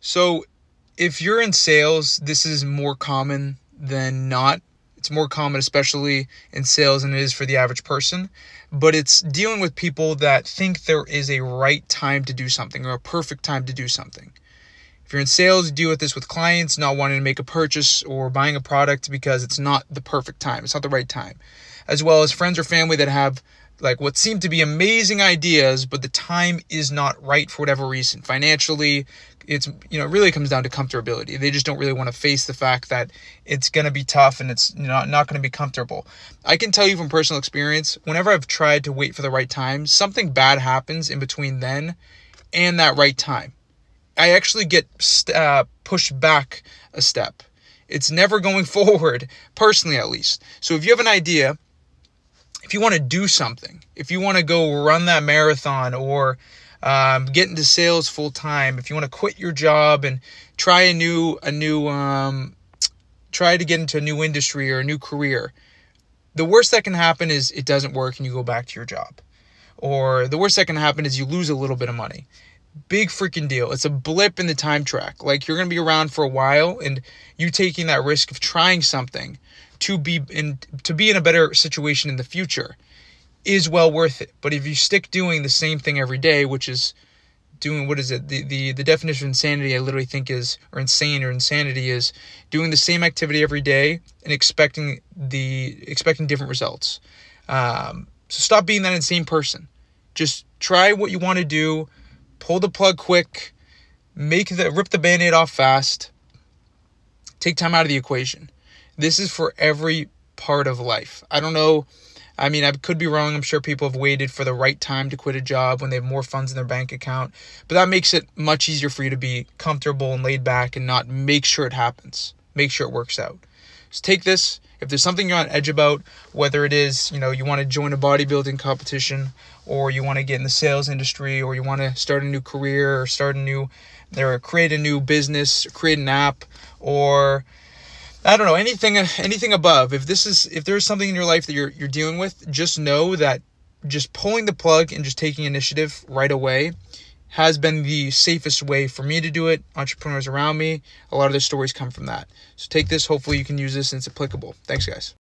So, if you're in sales, this is more common than not. It's more common, especially in sales, than it is for the average person. But it's dealing with people that think there is a right time to do something or a perfect time to do something. If you're in sales, you deal with this with clients not wanting to make a purchase or buying a product because it's not the perfect time, it's not the right time. As well as friends or family that have like what seem to be amazing ideas, but the time is not right for whatever reason. Financially, it's you know it really comes down to comfortability. They just don't really want to face the fact that it's going to be tough and it's not not going to be comfortable. I can tell you from personal experience, whenever I've tried to wait for the right time, something bad happens in between then and that right time. I actually get uh, pushed back a step. It's never going forward, personally at least. So if you have an idea if you want to do something, if you want to go run that marathon or um, get into sales full time, if you want to quit your job and try a new a new um, try to get into a new industry or a new career, the worst that can happen is it doesn't work and you go back to your job. Or the worst that can happen is you lose a little bit of money. Big freaking deal. It's a blip in the time track. Like you're going to be around for a while and you taking that risk of trying something to be in to be in a better situation in the future is well worth it. But if you stick doing the same thing every day, which is doing what is it? The, the the definition of insanity i literally think is or insane or insanity is doing the same activity every day and expecting the expecting different results. Um, so stop being that insane person. Just try what you want to do pull the plug quick make the rip the band-aid off fast take time out of the equation this is for every part of life. I don't know. I mean, I could be wrong. I'm sure people have waited for the right time to quit a job when they have more funds in their bank account. But that makes it much easier for you to be comfortable and laid back and not make sure it happens. Make sure it works out. So take this. If there's something you're on edge about, whether it is, you know, you want to join a bodybuilding competition or you want to get in the sales industry or you want to start a new career or start a new or create a new business, create an app or I don't know anything anything above. If this is if there's something in your life that you're you're dealing with, just know that just pulling the plug and just taking initiative right away has been the safest way for me to do it. Entrepreneurs around me, a lot of their stories come from that. So take this. Hopefully, you can use this and it's applicable. Thanks, guys.